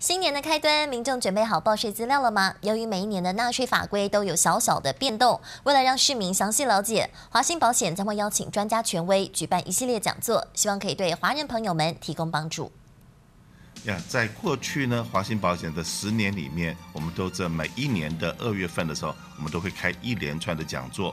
新年的开端，民众准备好报税资料了吗？由于每一年的纳税法规都有小小的变动，为了让市民详细了解，华兴保险将会邀请专家权威举办一系列讲座，希望可以对华人朋友们提供帮助。呀，在过去呢，华兴保险的十年里面，我们都在每一年的二月份的时候，我们都会开一连串的讲座。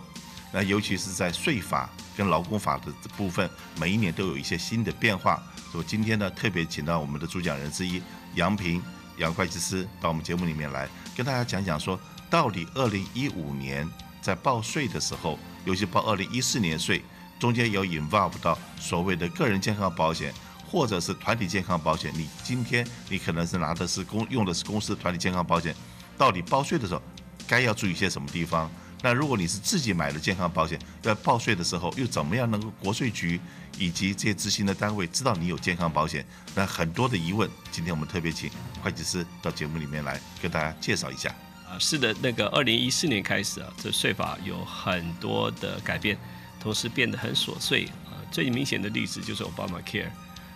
那尤其是在税法跟劳工法的部分，每一年都有一些新的变化。所以今天呢，特别请到我们的主讲人之一杨平杨会计师到我们节目里面来，跟大家讲讲说，到底二零一五年在报税的时候，尤其报二零一四年税，中间有 involve 到所谓的个人健康保险或者是团体健康保险，你今天你可能是拿的是公用的是公司团体健康保险，到底报税的时候该要注意些什么地方？那如果你是自己买的健康保险，在报税的时候又怎么样能够国税局以及这些执行的单位知道你有健康保险？那很多的疑问，今天我们特别请会计师到节目里面来跟大家介绍一下。啊，是的，那个二零一四年开始啊，这税法有很多的改变，同时变得很琐碎啊。最明显的例子就是 Obama Care。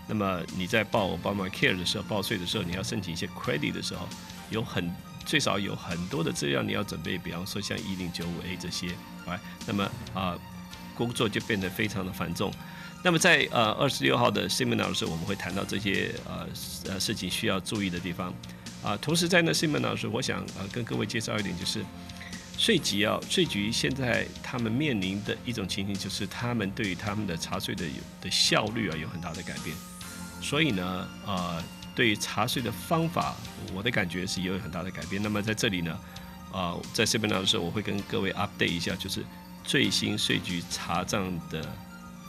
那么你在报 Obama Care 的时候，报税的时候，你要申请一些 credit 的时候，有很最少有很多的资料你要准备，比方说像一零九五 A 这些，哎，那么啊，工作就变得非常的繁重。那么在呃二十六号的 seminar 的时候，我们会谈到这些呃呃事情需要注意的地方。啊，同时在那 seminar 的时候，我想呃跟各位介绍一点，就是税局啊，税局现在他们面临的一种情形，就是他们对于他们的查税的有的效率啊有很大的改变。所以呢，呃，对于查税的方法，我的感觉是有很大的改变。那么在这里呢，啊，在 s e m i n a 的时候，我会跟各位 update 一下，就是最新税局查账的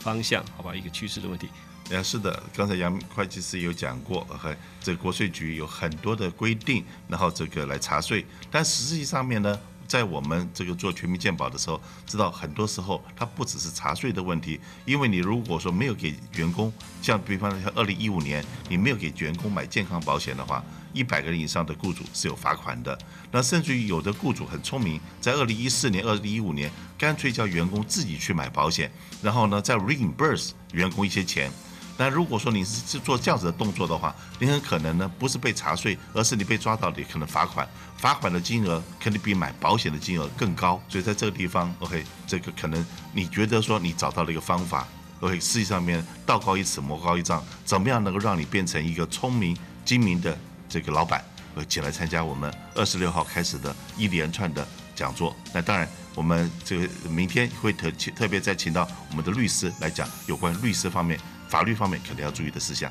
方向，好吧，一个趋势的问题。呃，是的，刚才杨会计师有讲过，和这国税局有很多的规定，然后这个来查税，但实际上面呢，在我们这个做全民健保的时候，知道很多时候它不只是查税的问题，因为你如果说没有给员工，像比方说像二零一五年你没有给员工买健康保险的话，一百个人以上的雇主是有罚款的。那甚至于有的雇主很聪明，在二零一四年、二零一五年，干脆叫员工自己去买保险，然后呢再 reimburse 员工一些钱。那如果说你是做这样子的动作的话，你很可能呢不是被查税，而是你被抓到你可能罚款，罚款的金额肯定比买保险的金额更高。所以在这个地方，OK，这个可能你觉得说你找到了一个方法，OK，实际上面道高一尺，魔高一丈，怎么样能够让你变成一个聪明精明的这个老板，呃，请来参加我们二十六号开始的一连串的讲座。那当然，我们这个明天会特特别再请到我们的律师来讲有关律师方面。法律方面肯定要注意的事项。